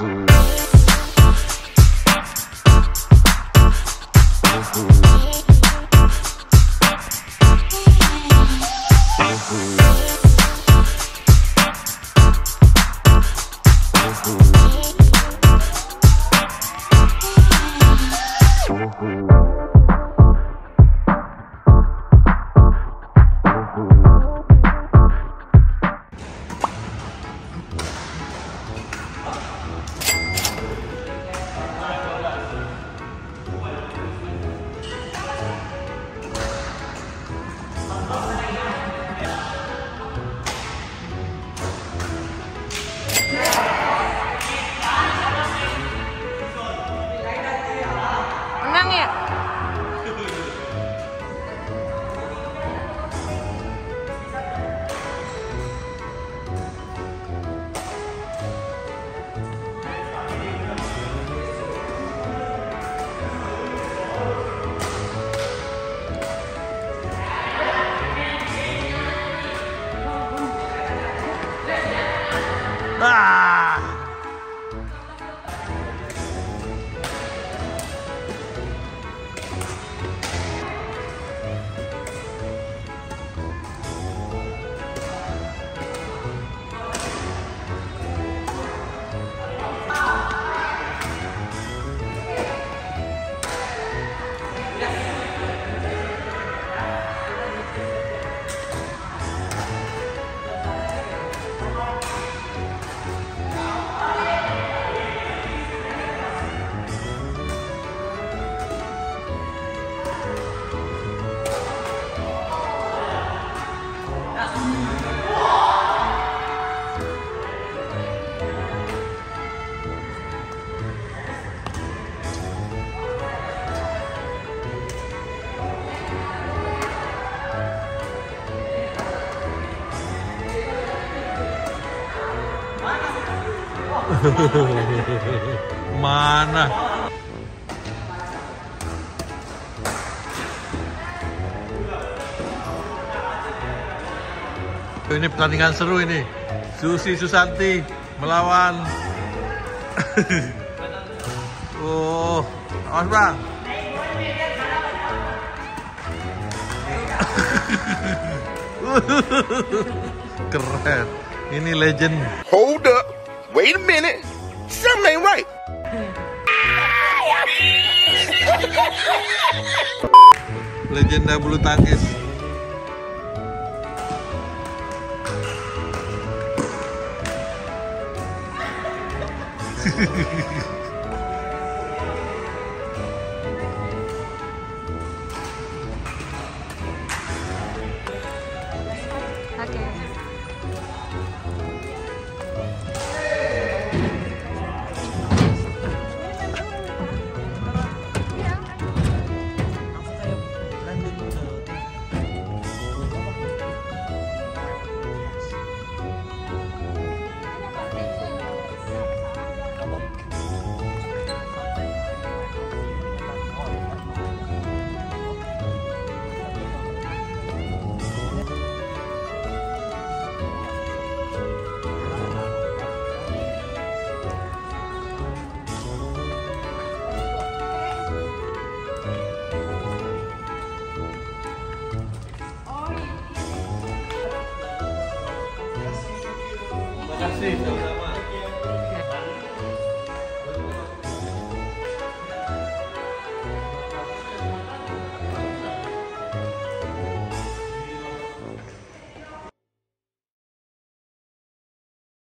Menang Mana? Ini pertandingan seru ini. Susi Susanti melawan Oh, awas bang. Keren. Ini legend. Hold up. Wait a minute. Something ain't right. Legenda bulu tangkis. Oke. Terima Tá sim